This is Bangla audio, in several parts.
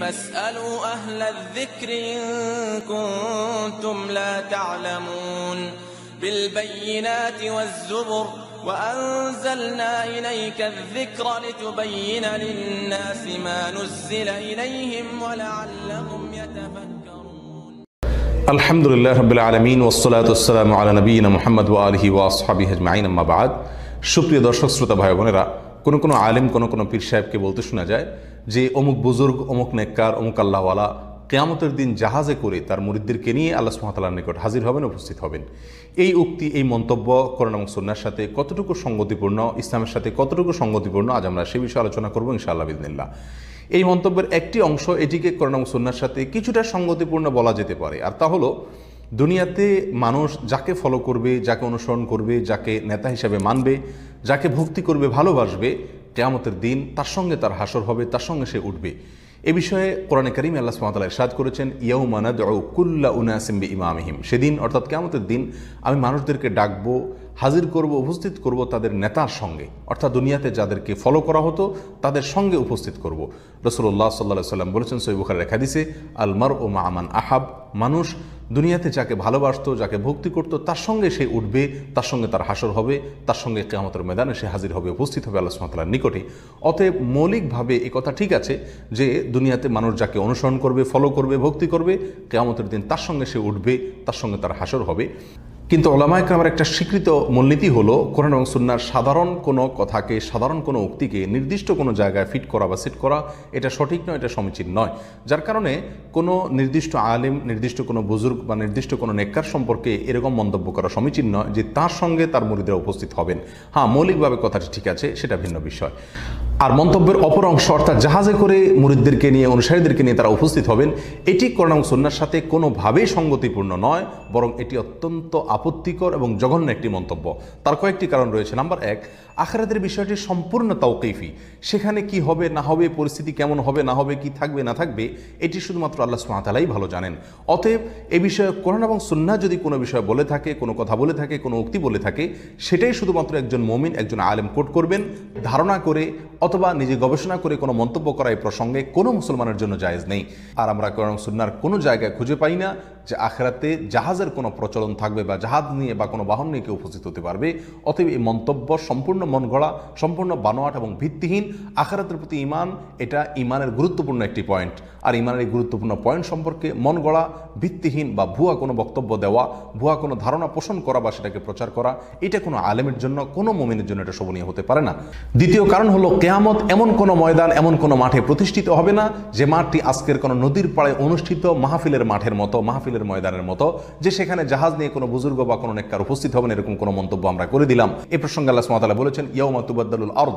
فاسألوا أهل الذكر إن كنتم لا تعلمون بالبينات والزبر وأنزلنا إليك الذكر لتبين للناس ما نزل إليهم ولعلهم يتفكرون আলহামদুলিল্লাহ রবিল আলমিন ওসলাতাম আলা নবীন মোহাম্মদ ও আলহি ও আসহাবি হজমাইন আম্মাবাদ সুপ্রিয় দর্শক শ্রোতা ভাই বোনেরা কোনো কোনো আলেম কোনো কোনো পীর সাহেবকে বলতে শোনা যায় যে অমুক বুজুর্গ, অমুক নেককার, অমুক আল্লাহওয়ালা কেয়ামতের দিন জাহাজে করে তার মুরিদদেরকে নিয়ে আল্লাহ সুহাতালার নিকট হাজির হবেন, উপস্থিত হবেন। এই উক্তি, এই মন্তব্য করোনা এবং সন্ন্যার সাথে কতটুকু সঙ্গতিপূর্ণ ইসলামের সাথে কতটুকু সঙ্গতিপূর্ণ আজ আমরা সে বিষয়ে আলোচনা করব ইনশাআল্লাহ বিদিনিল্লাহ এই মন্তব্যের একটি অংশ এটিকে করোনা এবং সন্ন্যার সাথে কিছুটা সঙ্গতিপূর্ণ বলা যেতে পারে। আর তা হলো, দুনিয়াতে মানুষ যাকে ফলো করবে, যাকে অনুসরণ করবে, যাকে নেতা হিসাবে মানবে, যাকে ভক্তি করবে, ভালোবাসবে কেয়ামতের দিন তার সঙ্গে তার হাসর হবে, তার সঙ্গে সে উঠবে। এ বিষয়ে কোরআনে করিম আল্লাহ সুমাতাল ইরশাদ করেছেন ইয়াউমানাদ কুল্লা উনাসিম্বি ইমামহিম সেদিন, অর্থাৎ কেয়ামতের দিন, আমি মানুষদেরকে ডাকবো হাজির করব, উপস্থিত করব তাদের নেতার সঙ্গে। অর্থাৎ দুনিয়াতে যাদেরকে ফলো করা হতো, তাদের সঙ্গে উপস্থিত করব। রসুল্লাহ সাল্লাহ সাল্লাম বলেছেন সৈবুখার রেখা দিছে আলমার ও মা আমান আহাব, মানুষ দুনিয়াতে যাকে ভালোবাসত, যাকে ভক্তি করতো, তার সঙ্গে সে উঠবে, তার সঙ্গে তার হাসর হবে, তার সঙ্গে কেয়ামতের ময়দানে সে হাজির হবে, উপস্থিত হবে আল্লাহ সুমাতার নিকটে। অতএব মৌলিকভাবে এ কথা ঠিক আছে যে দুনিয়াতে মানুষ যাকে অনুসরণ করবে ফলো করবে, ভক্তি করবে, কেয়ামতের দিন তার সঙ্গে সে উঠবে, তার সঙ্গে তার হাসর হবে। কিন্তু ওলামায়করামের একটা স্বীকৃত মূলনীতি হলো, কোরআন এবং সুন্নার সাধারণ কোনো কথাকে, সাধারণ কোনো উক্তিকে নির্দিষ্ট কোনো জায়গায় ফিট করা বা সেট করা, এটা সঠিক নয়, এটা সমীচীন নয়। যার কারণে কোনো নির্দিষ্ট আলেম, নির্দিষ্ট কোনো বুজুর্গ বা নির্দিষ্ট কোনো নেককার সম্পর্কে এরকম মন্তব্য করা সমীচীন নয় যে তার সঙ্গে তার মুরিদরা উপস্থিত হবেন। হ্যাঁ মৌলিকভাবে কথাটি ঠিক আছে, সেটা ভিন্ন বিষয়। আর মন্তব্যের অপর অংশ, অর্থাৎ জাহাজে করে মুরিদদেরকে নিয়ে, অনুসারীদেরকে নিয়ে তারা উপস্থিত হবেন, এটি কোরআন এবং সুন্নার সাথে কোনোভাবেই সঙ্গতিপূর্ণ নয়, বরং এটি অত্যন্ত আপত্তিকর এবং জঘন্য একটি মন্তব্য। তার কয়েকটি কারণ রয়েছে। নাম্বার এক আখরাতের বিষয়টি সম্পূর্ণ তাওকেইফি সেখানে কি হবে, না হবে, পরিস্থিতি কেমন হবে, না হবে, কি থাকবে, না থাকবে, এটি শুধুমাত্র আল্লাহ সুমাতালাই ভালো জানেন। অতএব এ বিষয়ে কোরআন এবং সুন্না যদি কোনো বিষয় বলে থাকে, কোনো কথা বলে থাকে, কোনো উক্তি বলে থাকে, সেটাই শুধুমাত্র একজন মমিন, একজন আলেম কোট করবেন, ধারণা করে অথবা নিজে গবেষণা করে কোনো মন্তব্য করা এই প্রসঙ্গে কোনো মুসলমানের জন্য জায়েজ নেই। আর আমরা কোরআন সুন্নার কোনো জায়গায় খুঁজে পাই না যে আখরাতে জাহাজের কোনো প্রচলন থাকবে বা জাহাজ নিয়ে বা কোনো বাহন নিয়ে কেউ উপস্থিত হতে পারবে। অতএব এই মন্তব্য সম্পূর্ণ মন গড়া সম্পূর্ণ বানোয়াট এবং ভিত্তিহীন। আখরাতের প্রতি ইমান এটা ইমানের গুরুত্বপূর্ণ একটি পয়েন্ট আর ইমানের এই গুরুত্বপূর্ণ পয়েন্ট সম্পর্কে মন গড়া ভিত্তিহীন বা ভুয়া কোনো বক্তব্য দেওয়া, ভুয়া কোনো ধারণা পোষণ করা বা সেটাকে প্রচার করা, এটা কোনো আলেমের জন্য, কোনো মমিনের জন্য এটা শোভনীয় হতে পারে না। দ্বিতীয় কারণ হলো, কেয়ামত এমন কোনো ময়দান, এমন কোনো মাঠে প্রতিষ্ঠিত হবে না যে মাঠটি আজকের কোনো নদীর পাড়ে অনুষ্ঠিত মাহফিলের মাঠের মতো, মাহফিলের ময়দানের মতো, যে সেখানে জাহাজ নিয়ে কোনো বুজুর্গ বা কোনো নেককার উপস্থিত হবেন, এরকম কোনো মন্তব্য আমরা করে দিলাম। এ প্রসঙ্গে আল্লাহ সুমাতালা বলেছেন ইয়াউমা তুবাদ্দালুল আর্দ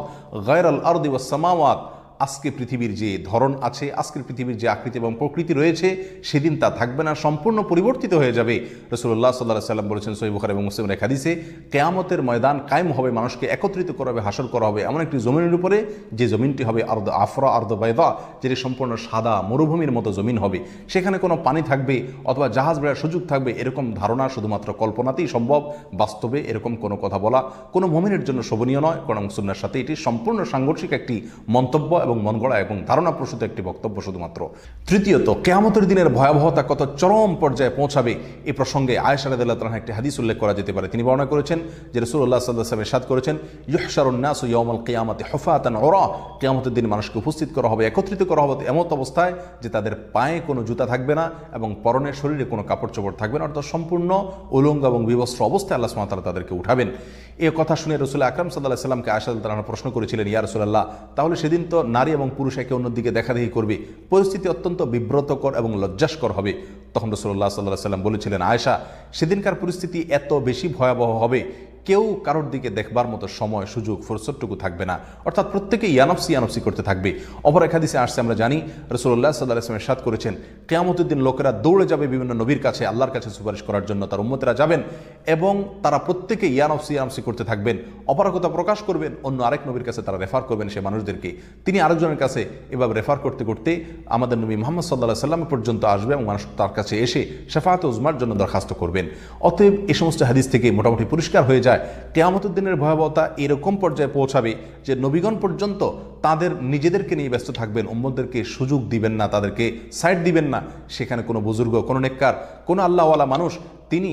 গায়রাল আরদি ওয়াস সামাওয়াত আজকে পৃথিবীর যে ধরন আছে, আজকের পৃথিবীর যে আকৃতি এবং প্রকৃতি রয়েছে, সেদিন তা থাকবে না, সম্পূর্ণ পরিবর্তিত হয়ে যাবে। রসুল্লাহ সাল্লাহ সাল্লাম বলেছেন সৈবুখার এবং মুসলিম রেখা দিছে কেয়ামতের ময়দান কায়েম হবে, মানুষকে একত্রিত করা হবে হাসল করা হবে, এমন একটি জমিনের উপরে, যে জমিনটি হবে আর্দ আফরা, আর্দ বাইদা, যেটি সম্পূর্ণ সাদা মরুভূমির মতো জমিন হবে। সেখানে কোনো পানি থাকবে অথবা জাহাজ বেড়ার সুযোগ থাকবে, এরকম ধারণা শুধুমাত্র কল্পনাতেই সম্ভব, বাস্তবে এরকম কোনো কথা বলা, কোনো মমিনের জন্য শোভনীয় নয় কোন মুসলিমের সাথে এটি সম্পূর্ণ সাংঘর্ষিক একটি মন্তব্য এবং মন গড়া এবং ধারণা প্রসূত একটি বক্তব্য শুধুমাত্র। তৃতীয়ত, কেয়ামতের দিনের ভয়াবহতা কত চরম পর্যায়ে পৌঁছাবে এই প্রসঙ্গে আয়সা রাদিল্লাহ তালাহ একটি হাদিস উল্লেখ করা যেতে পারে। তিনি বর্ণনা করেছেন যে রসুল্লাহ সাল্লাহ সাদ করেছেন ইহসারুন্নাস ইয়মল কেয়ামতে হফাতান ওরা কেয়ামতের দিন মানুষকে উপস্থিত করা হবে, একত্রিত করা হবে এমত অবস্থায় যে তাদের পায়ে কোনো জুতা থাকবে না এবং পরনের শরীরে কোনো কাপড় চোপড় থাকবে না। অর্থাৎ সম্পূর্ণ উলঙ্গ এবং বিবস্ত্র অবস্থায় আল্লাহ সুমাতালা তাদেরকে উঠাবেন। এ কথা শুনে রসুল আকরম সাল্লাহ সাল্লামকে তালা প্রশ্ন করেছিলেন, ইয়া রসুল্লাহ তাহলে সেদিন তো নারী এবং পুরুষ একে অন্যদিকে দেখাদেখি করবে। পরিস্থিতি অত্যন্ত বিব্রতকর এবং লজ্জাসকর হবে। তখন রসল্লাহ সাল্লাহ সাল্লাম বলেছিলেন আয়সা সেদিনকার পরিস্থিতি এত বেশি ভয়াবহ হবে কেউ কারোর দিকে দেখবার মতো সময়, সুযোগ, ফুরসতটুকু থাকবে না। অর্থাৎ প্রত্যেকে ইয়ানফসি ইয়ানফসি করতে থাকবে। অপর একাদিসে আসছে, আমরা জানি রসুল্লাহ সাল্লাহ আসলামের সাদ করেছেন, কেয়ামতের দিন লোকেরা দৌড়ে যাবে বিভিন্ন নবীর কাছে, আল্লাহর কাছে সুপারিশ করার জন্য, তার উম্মতেরা যাবেন এবং তারা প্রত্যেকে ইয়ানফসি ইয়ানফসি করতে থাকবেন। অপারকতা প্রকাশ করবেন, অন্য আরেক নবীর কাছে তারা রেফার করবেন সে মানুষদেরকে। তিনি আরেকজনের কাছে এভাবে রেফার করতে করতে আমাদের নবী মোহাম্মদ সাল্লাহ সাল্লাম পর্যন্ত আসবে এবং মানুষ তার কাছে এসে শেফাত উজমার জন্য দরখাস্ত করবেন। অতএব এই সমস্ত হাদিস থেকে মোটামুটি পরিষ্কার হয়ে যায় যায় কেয়ামতের ভয়াবহতা এরকম পর্যায়ে পৌঁছাবে যে নবীগণ পর্যন্ত তাদের নিজেদেরকে নিয়ে ব্যস্ত থাকবেন উম্মদদেরকে সুযোগ দিবেন না, তাদেরকে সাইড দিবেন না। সেখানে কোনো বুজুর্গ, কোনো নেককার, কোনো আল্লাহওয়ালা মানুষ তিনি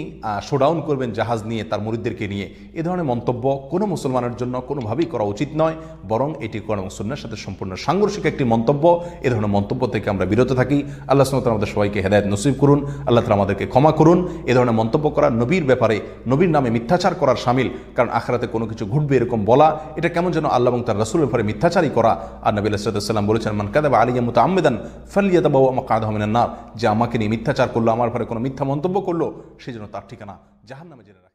শোডাউন করবেন জাহাজ নিয়ে, তার মুরিদদেরকে নিয়ে। এ ধরনের মন্তব্য কোনো মুসলমানের জন্য কোনোভাবেই করা উচিত নয়, বরং এটি কোরআন সুন্নার সাথে সম্পূর্ণ সাংঘর্ষিক একটি মন্তব্য। এ ধরনের মন্তব্য থেকে আমরা বিরত থাকি। আল্লাহ সুমত আমাদের সবাইকে হেদায়ত নসিব করুন, আল্লাহ তালা আমাদেরকে ক্ষমা করুন। এ ধরনের মন্তব্য করা নবীর ব্যাপারে, নবীর নামে মিথ্যাচার করার সামিল, কারণ আখরাতে কোনো কিছু ঘটবে এরকম বলা, এটা কেমন যেন আল্লাহ এবং তার রসুলের ব্যাপারে মিথ্যাচারই করা। আর নবী আলাইসাল্লাম বলেছেন, মান কাদাবা আলিয়া মতো আমেদান ফালিয়াদা বাবু আমার কাদ না যে আমাকে নিয়ে মিথ্যাচার করল, আমার ব্যাপারে কোনো মিথ্যা মন্তব্য করল সেই জন্য তার ঠিকানা জাহান নামে জেনে রাখে